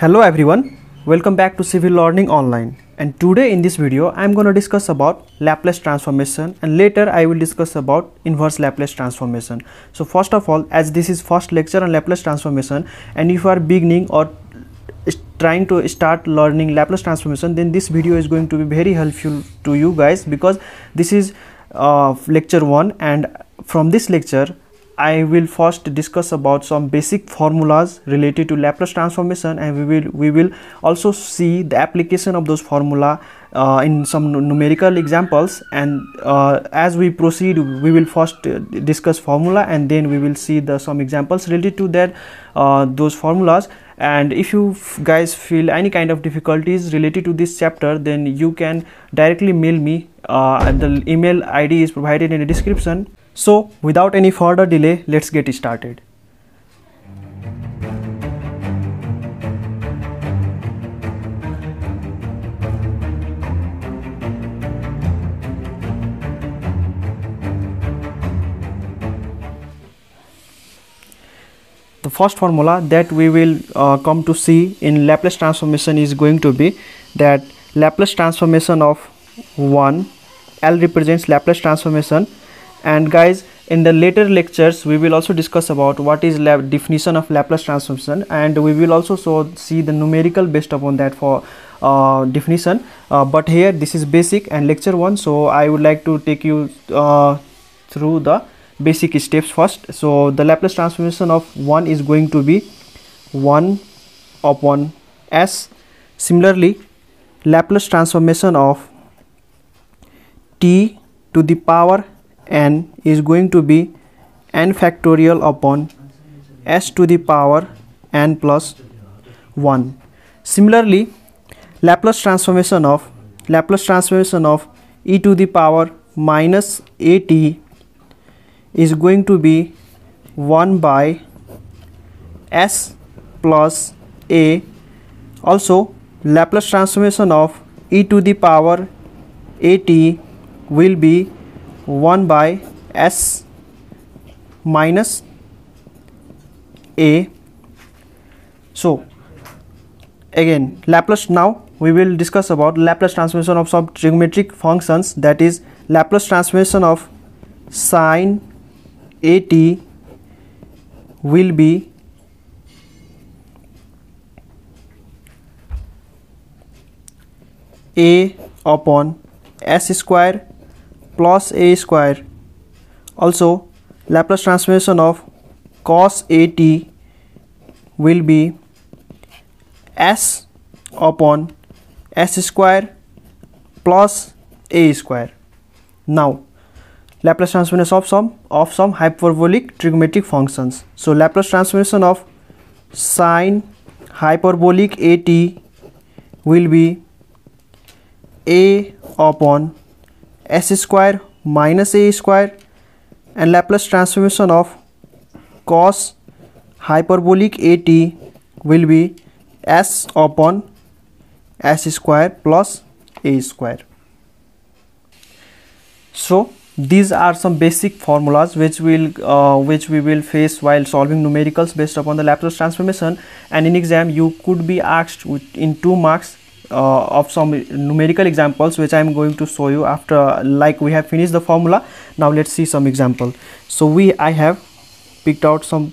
Hello everyone, welcome back to Civil Learning Online and today in this video I am going to discuss about Laplace transformation and later I will discuss about inverse Laplace transformation. So first of all as this is first lecture on Laplace transformation and if you are beginning or trying to start learning Laplace transformation then this video is going to be very helpful to you guys because this is uh, lecture 1 and from this lecture I will first discuss about some basic formulas related to Laplace transformation and we will we will also see the application of those formula uh, in some numerical examples and uh, as we proceed we will first uh, discuss formula and then we will see the some examples related to that uh, those formulas. And if you guys feel any kind of difficulties related to this chapter then you can directly mail me uh, the email id is provided in the description so without any further delay, let's get started. The first formula that we will uh, come to see in Laplace transformation is going to be that Laplace transformation of 1 L represents Laplace transformation and guys in the later lectures we will also discuss about what is definition of Laplace transformation. And we will also so see the numerical based upon that for uh, definition. Uh, but here this is basic and lecture 1 so I would like to take you uh, through the basic steps first. So the Laplace transformation of 1 is going to be 1 upon s. Similarly Laplace transformation of t to the power n is going to be n factorial upon s to the power n plus 1 similarly laplace transformation of laplace transformation of e to the power minus at is going to be 1 by s plus a. Also laplace transformation of e to the power at will be 1 by s minus a. So again Laplace now we will discuss about Laplace transformation of some trigonometric functions that is Laplace transformation of sine at will be a upon s square plus a square. Also Laplace transformation of cos at will be s upon s square plus a square. Now Laplace transformation of some of some hyperbolic trigonometric functions. So Laplace transformation of sine hyperbolic at will be a upon s square minus a square and Laplace transformation of cos hyperbolic at will be s upon s square plus a square. So these are some basic formulas which will uh, which we will face while solving numericals based upon the Laplace transformation and in exam you could be asked in 2 marks uh, of some numerical examples which I am going to show you after like we have finished the formula. Now let's see some example. So we I have picked out some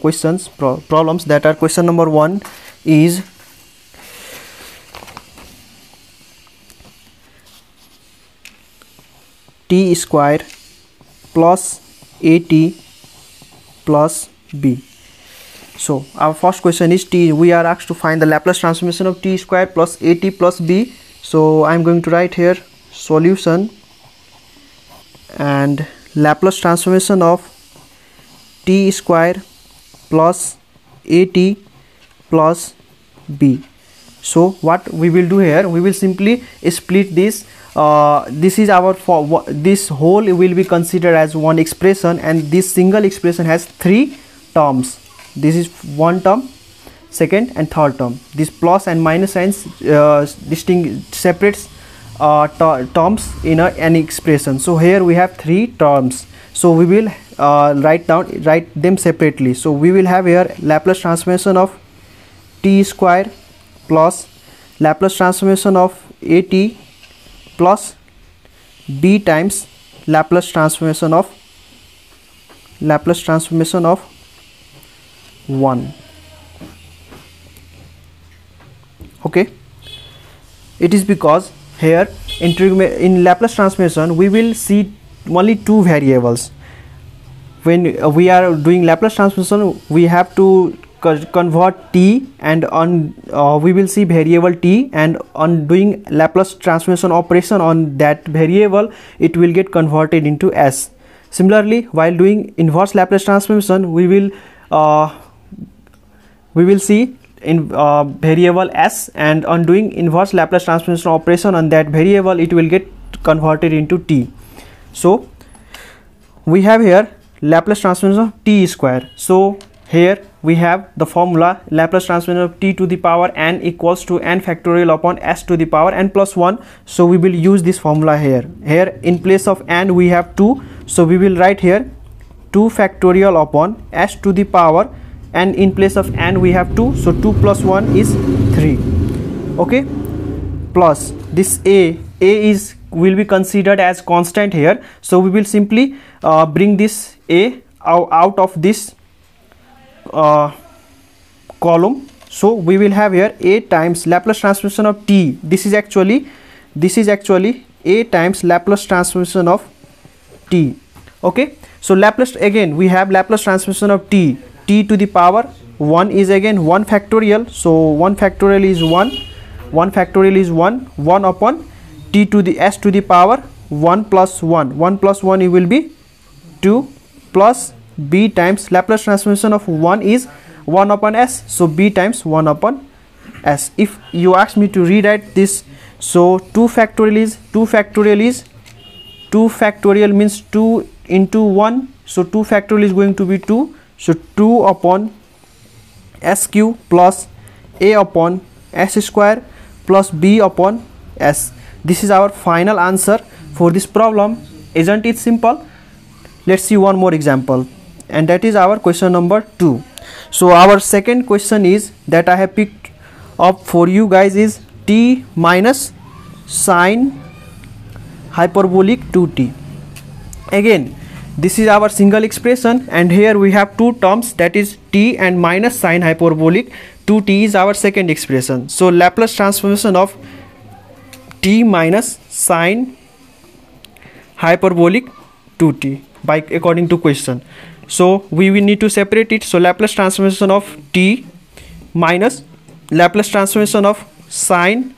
questions pro problems that are question number one is t square plus at plus b so our first question is t. We are asked to find the Laplace transformation of t square plus at plus b. So I'm going to write here solution and Laplace transformation of t square plus at plus b. So what we will do here we will simply split this. Uh, this is our for this whole will be considered as one expression and this single expression has three terms this is one term second and third term. This plus and minus signs uh, distinct separates uh, terms in a, an expression. So here we have three terms. So we will uh, write down write them separately. So we will have here Laplace transformation of t square plus Laplace transformation of at plus b times Laplace transformation of Laplace transformation of 1 okay? It is because here in, in Laplace transformation we will see only two variables. When we are doing Laplace transformation we have to convert t and on uh, we will see variable t and on doing Laplace transformation operation on that variable it will get converted into s. Similarly while doing inverse Laplace transformation we will uh, we will see in uh, variable s and on doing inverse Laplace transformation operation on that variable it will get converted into t. So we have here Laplace transformation of t square. So here we have the formula Laplace transformation of t to the power n equals to n factorial upon s to the power n plus 1 so we will use this formula here. Here in place of n we have 2 so we will write here 2 factorial upon s to the power and in place of n we have 2 so 2 plus 1 is 3 okay? Plus this a a is will be considered as constant here. So we will simply uh, bring this a out of this uh, column. So we will have here a times Laplace transformation of t. This is actually this is actually a times Laplace transformation of t. Okay? So Laplace again we have Laplace transformation of t t to the power 1 is again 1 factorial. So 1 factorial is 1 1 factorial is 1 1 upon t to the s to the power 1 plus 1 1 plus 1 it will be 2 plus b times Laplace transformation of 1 is 1 upon s. So b times 1 upon s. If you ask me to rewrite this so 2 factorial is 2 factorial is 2 factorial means 2 into 1 so 2 factorial is going to be 2 so 2 upon s cube plus a upon s square plus b upon s. This is our final answer for this problem. Isn't it simple? Let's see one more example and that is our question number 2. So our second question is that I have picked up for you guys is t minus sine hyperbolic 2t. Again this is our single expression and here we have two terms that is t and minus sine hyperbolic. 2t is our second expression. So Laplace transformation of t minus sine hyperbolic 2t by according to question. So we will need to separate it. So Laplace transformation of t minus Laplace transformation of sine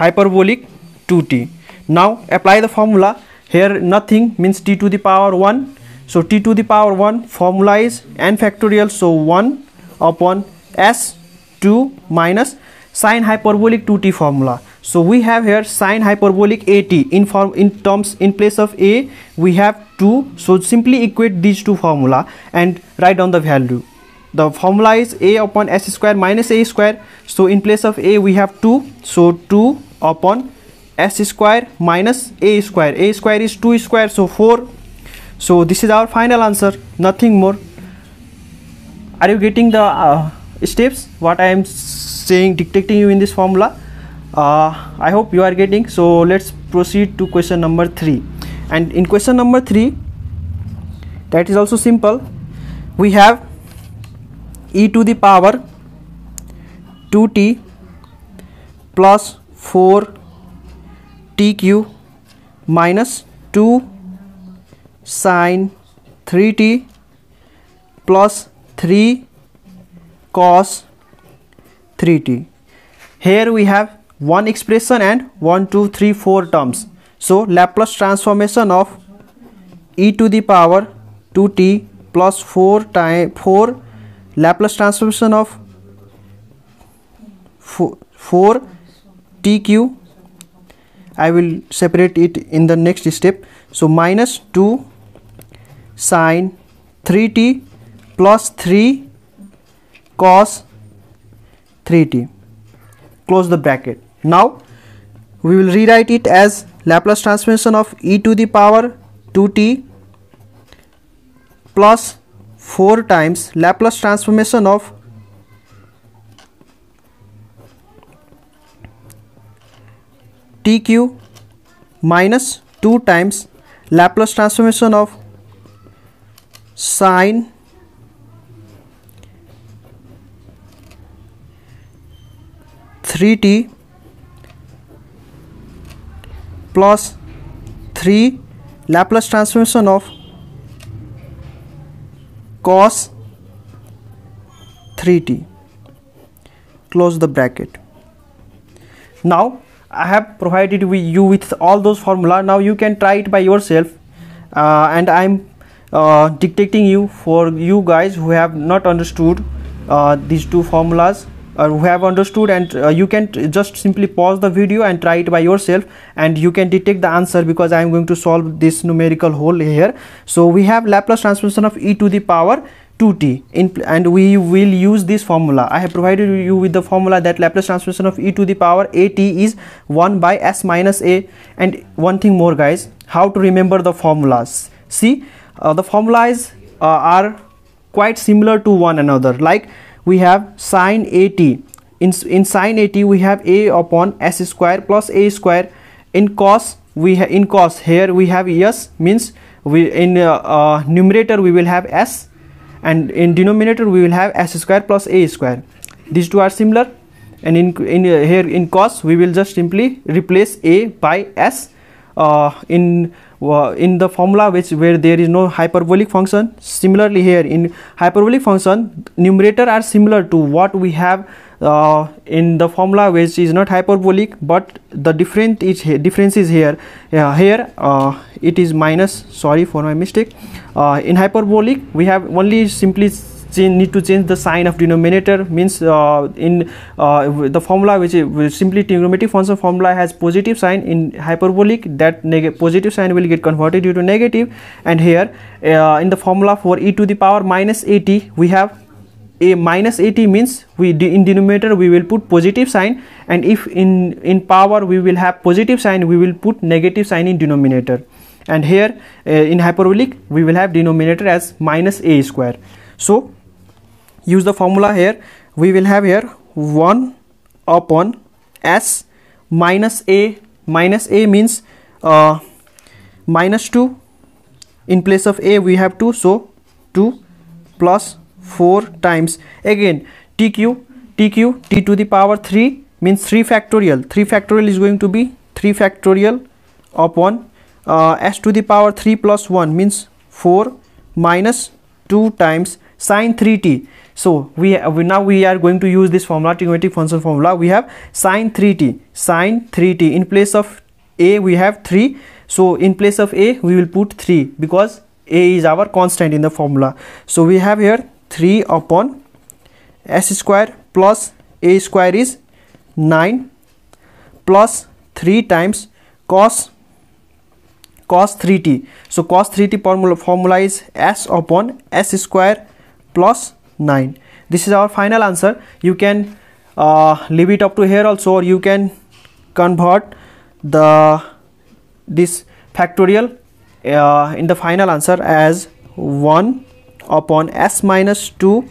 hyperbolic 2t now apply the formula here nothing means t to the power 1 so t to the power 1 formula is n factorial so 1 upon s 2 minus sine hyperbolic 2t formula. So we have here sine hyperbolic at in form in terms in place of a we have 2 so simply equate these two formula and write down the value. The formula is a upon s square minus a square. So in place of a we have 2 so 2 upon s square minus a square. a square is 2 square so 4 so this is our final answer. Nothing more. Are you getting the uh, steps? What i am saying dictating you in this formula? Uh, i hope you are getting. So let's proceed to question number 3 and in question number 3 that is also simple. We have e to the power 2t plus 4 t cube minus 2 sine 3t plus 3 cos 3t here we have one expression and 1 2 3 4 terms. So laplace transformation of e to the power 2t plus 4 time 4 laplace transformation of 4, 4 t cube I will separate it in the next step. So minus 2 sine 3t plus 3 cos 3t close the bracket. Now we will rewrite it as Laplace transformation of e to the power 2t plus 4 times Laplace transformation of t cube minus 2 times Laplace transformation of sine 3t plus 3 Laplace transformation of cos 3t close the bracket. Now I have provided you with all those formula. Now you can try it by yourself. Uh, and I'm uh, dictating you for you guys who have not understood uh, these two formulas or who have understood and uh, you can just simply pause the video and try it by yourself and you can detect the answer because I am going to solve this numerical whole here. So we have Laplace transformation of e to the power 2t in, and we will use this formula. I have provided you with the formula that Laplace transformation of e to the power at is 1 by s minus a. And one thing more guys. How to remember the formulas? See uh, the formulas uh, are quite similar to one another. Like we have sine at in, in sine at we have a upon s square plus a square. In cos we have in cos here we have s means we in uh, uh, numerator we will have s and in denominator we will have s square plus a square. These two are similar. And in, in uh, here in cos we will just simply replace a by s uh, in uh, in the formula which where there is no hyperbolic function. Similarly here in hyperbolic function numerator are similar to what we have uh, in the formula which is not hyperbolic but the different is difference is here. Uh, here uh, it is minus sorry for my mistake. Uh, in hyperbolic we have only simply need to change the sign of denominator means uh, in uh, the formula which is simply trigonometric function formula has positive sign. In hyperbolic that positive sign will get converted due to negative. And here in the formula for e to the power minus at we have a minus at means we in denominator we will put positive sign and if in in power we will have positive sign we will put negative sign in denominator. And here uh, in hyperbolic we will have denominator as minus a square. So use the formula here. We will have here 1 upon s minus a. Minus a means uh, minus 2 in place of a we have 2 so 2 plus 4 times. Again t cube tq t to the power 3 means 3 factorial. 3 factorial is going to be 3 factorial upon uh, s to the power 3 plus 1 means 4 minus 2 times sine 3t so we, we now we are going to use this formula trigonometric function formula. We have sine 3t sine 3t in place of a we have 3 so in place of a we will put 3 because a is our constant in the formula. So we have here 3 upon s square plus a square is 9 plus 3 times cos cos 3t so cos 3t formula formula is s upon s square plus 9 this is our final answer. You can uh, leave it up to here also or you can convert the this factorial uh, in the final answer as 1 upon s minus 2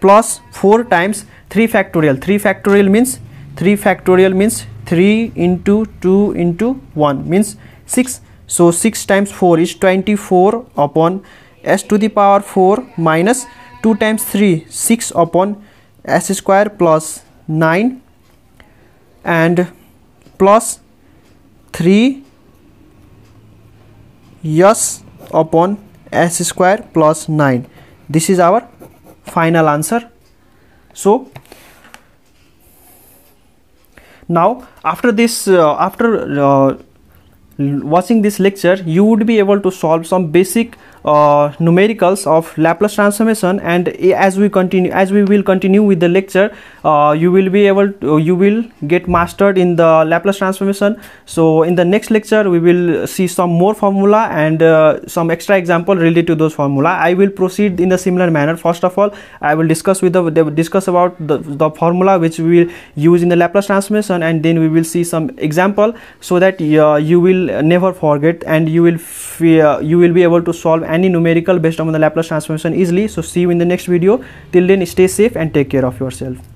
plus 4 times 3 factorial. 3 factorial means 3 factorial means 3 into 2 into 1 means 6 so 6 times 4 is 24 upon s to the power 4 minus 2 times 3 6 upon s square plus 9 and plus 3 s upon s square plus 9 this is our final answer. So now after this uh, after uh, watching this lecture you would be able to solve some basic uh, numericals of Laplace transformation and as we continue as we will continue with the lecture uh, you will be able to you will get mastered in the Laplace transformation. So in the next lecture we will see some more formula and uh, some extra example related to those formula. I will proceed in the similar manner. First of all I will discuss with the, the discuss about the, the formula which we will use in the Laplace transformation and then we will see some example so that uh, you will never forget and you will you will be able to solve any numerical based on the Laplace transformation easily. So see you in the next video. Till then stay safe and take care of yourself